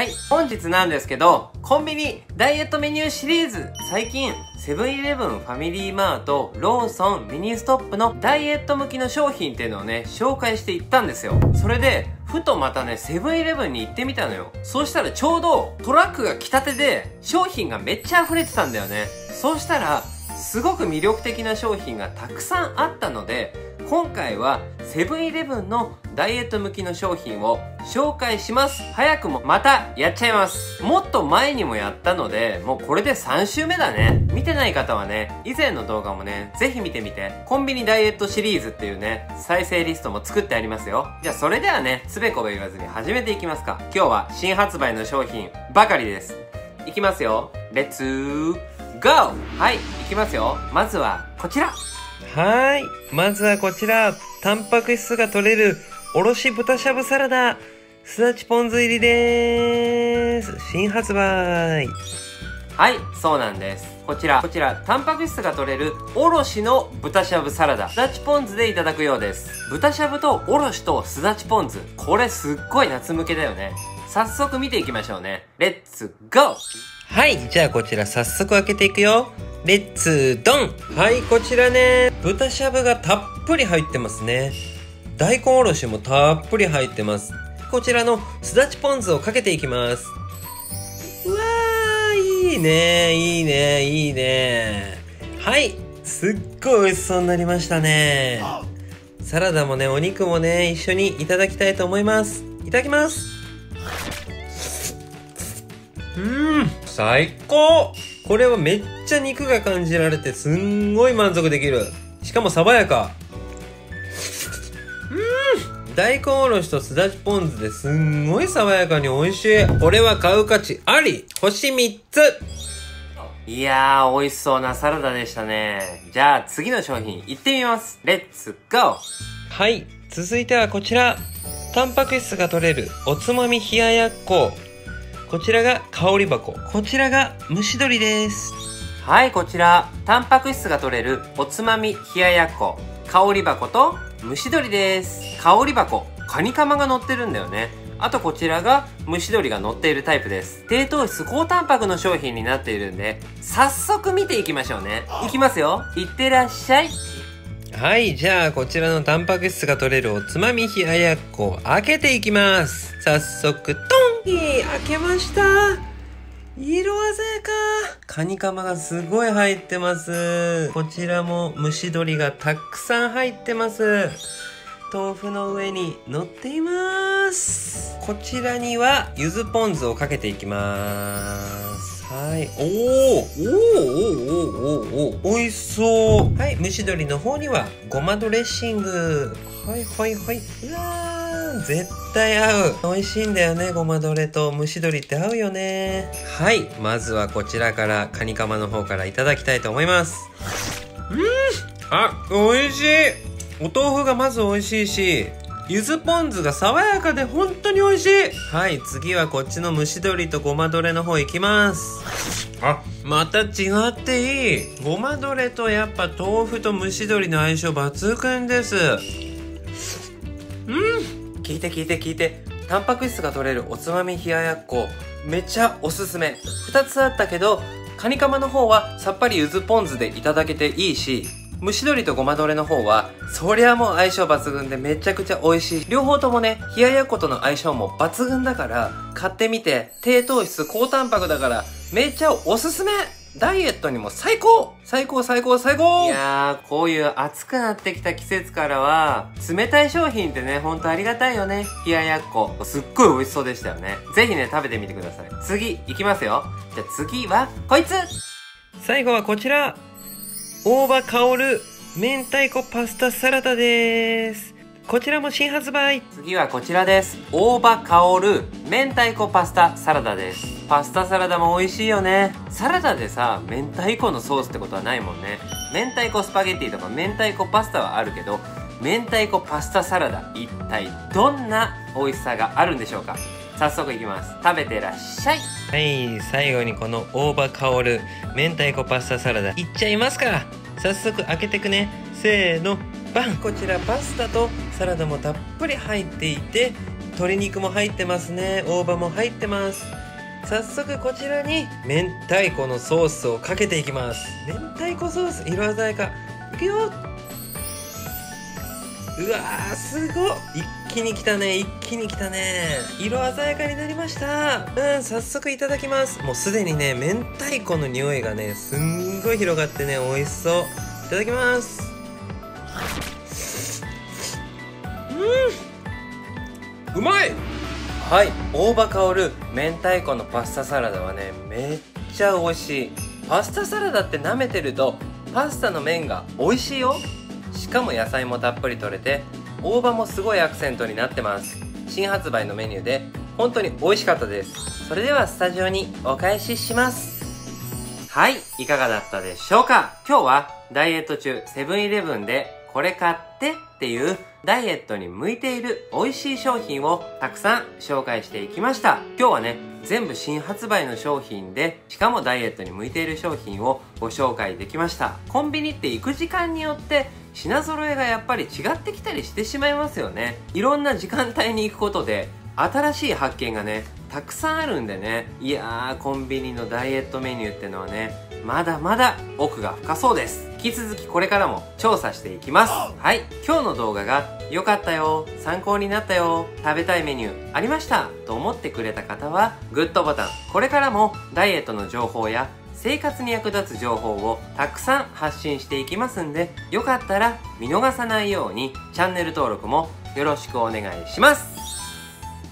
はい、本日なんですけど、コンビニダイエットメニューシリーズ、最近、セブンイレブン、ファミリーマート、ローソン、ミニストップのダイエット向きの商品っていうのをね、紹介していったんですよ。それで、ふとまたね、セブンイレブンに行ってみたのよ。そうしたらちょうどトラックが来たてで、商品がめっちゃ溢れてたんだよね。そうしたら、すごく魅力的な商品がたくさんあったので、今回はセブンイレブンのダイエット向きの商品を紹介します。早くもまたやっちゃいます。もっと前にもやったので、もうこれで3週目だね。見てない方はね、以前の動画もね、ぜひ見てみて。コンビニダイエットシリーズっていうね、再生リストも作ってありますよ。じゃあそれではね、つべこべ言わずに始めていきますか。今日は新発売の商品ばかりです。いきますよ。レッツゴーはい、いきますよ。まずはこちら。はーい。まずはこちら、タンパク質が取れる、おろし豚しゃぶサラダ、すだちポン酢入りでーす。新発売。はい、そうなんです。こちら、こちら、タンパク質が取れる、おろしの豚しゃぶサラダ、すだちポン酢でいただくようです。豚しゃぶとおろしとすだちポン酢。これすっごい夏向けだよね。早速見ていきましょうね。レッツゴーはい、じゃあこちら早速開けていくよ。レッツドンはいこちらね。豚しゃぶがたっぷり入ってますね。大根おろしもたっぷり入ってます。こちらのすだちポン酢をかけていきます。うわーいいね。いいね。いいね。はいすっごい美味しそうになりましたね。サラダもねお肉もね一緒にいただきたいと思います。いただきます。うん。最高。これはめっちゃ肉が感じられてすんごい満足できる。しかも爽やか。うん。大根おろしとすだちポン酢ですんごい爽やかに美味しい。これは買う価値あり。星3つ。いやー、美味しそうなサラダでしたね。じゃあ次の商品行ってみます。レッツゴーはい、続いてはこちら。タンパク質が取れるおつまみ冷ややっこ。こちらが香り箱。こちらが蒸し鶏です。はい、こちら、タンパク質が取れるおつまみ冷ややっこ、香り箱と蒸し鶏です。香り箱、カニカマが乗ってるんだよね。あとこちらが蒸し鶏が乗っているタイプです。低糖質高タンパクの商品になっているんで、早速見ていきましょうね。いきますよ。いってらっしゃい。はい、じゃあこちらのタンパク質が取れるおつまみ冷ややっこ開けていきます。早速、トン開けました色鮮やかカニカマがすごい入ってます。こちらも蒸し鶏がたくさん入ってます。豆腐の上に乗っています。こちらには柚子ポン酢をかけていきます。はい。おーおーおーおーおーお美味しそう。はい。蒸し鶏の方にはごまドレッシング。はいはいはい。うわー、絶対合う。美味しいんだよね、ごまドレと。蒸し鶏って合うよね。はい。まずはこちらからカニカマの方からいただきたいと思います。うん。あ、美味しい。お豆腐がまず美味しいし、柚子ポン酢が爽やかで本当に美味しい。はい。次はこっちの蒸し鶏とごまどれの方行きます。あまた違っていい。ごまどれとやっぱ豆腐と蒸し鶏の相性抜群です。うん聞いて聞いて聞いて。タンパク質が取れるおつまみ冷ややっこ。めっちゃおすすめ。2つあったけどカニカマの方はさっぱり柚子ポン酢でいただけていいし蒸し鶏とごまどれの方は、そりゃもう相性抜群でめちゃくちゃ美味しい。両方ともね、冷ややっことの相性も抜群だから、買ってみて、低糖質、高タンパクだから、めっちゃおすすめ。ダイエットにも最高最高最高最高いやー、こういう暑くなってきた季節からは、冷たい商品ってね、ほんとありがたいよね。冷ややっこ。すっごい美味しそうでしたよね。ぜひね、食べてみてください。次、いきますよ。じゃあ次は、こいつ最後はこちら大葉香る明太子パスタサラダです。こちらも新発売。次はこちらです。大葉香る明太子パスタサラダです。パスタサラダも美味しいよね。サラダでさ、明太子のソースってことはないもんね。明太子スパゲッティとか明太子パスタはあるけど、明太子パスタサラダ、一体どんな美味しさがあるんでしょうか。早速いきます。食べてらっしゃい。はい最後にこの大葉香る明太子パスタサラダいっちゃいますか。早速開けてくね。せーのバン。こちらパスタとサラダもたっぷり入っていて鶏肉も入ってますね。大葉も入ってます。早速こちらに明太子のソースをかけていきます。明太子ソース色鮮やか。いくよ。うわーすごっ一気に来たね一気に来たね。色鮮やかになりました。うん早速いただきます。もうすでにね明太子の匂いがねすんごい広がってね美味しそう。いただきます。うん。うまい。はい。大葉香る明太子のパスタサラダはねめっちゃ美味しい。パスタサラダって舐めてるとパスタの麺が美味しいよ。しかも野菜もたっぷり取れて大葉もすごいアクセントになってます。新発売のメニューで本当に美味しかったです。それではスタジオにお返しします。はい。いかがだったでしょうか？今日はダイエット中セブンイレブンでこれ買ってっていうダイエットに向いている美味しい商品をたくさん紹介していきました。今日はね全部新発売の商品でしかもダイエットに向いている商品をご紹介できました。コンビニって行く時間によって品揃えがやっぱり違ってきたりしてしまいますよね。いろんな時間帯に行くことで新しい発見がねたくさんあるんでね。いやーコンビニのダイエットメニューってのはねまだまだ奥が深そうです。引き続きこれからも調査していきます。はい。今日の動画が良かったよ。参考になったよ。食べたいメニューありましたと思ってくれた方はグッドボタン。これからもダイエットの情報や生活に役立つ情報をたくさん発信していきますんでよかったら見逃さないようにチャンネル登録もよろしくお願いします。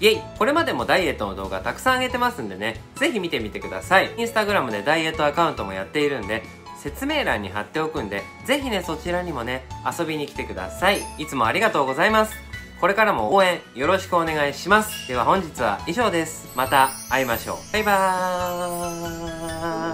イェイこれまでもダイエットの動画たくさん上げてますんでね、ぜひ見てみてください。インスタグラムでダイエットアカウントもやっているんで、説明欄に貼っておくんで、ぜひね、そちらにもね、遊びに来てください。いつもありがとうございます。これからも応援よろしくお願いします。では本日は以上です。また会いましょう。バイバーイ。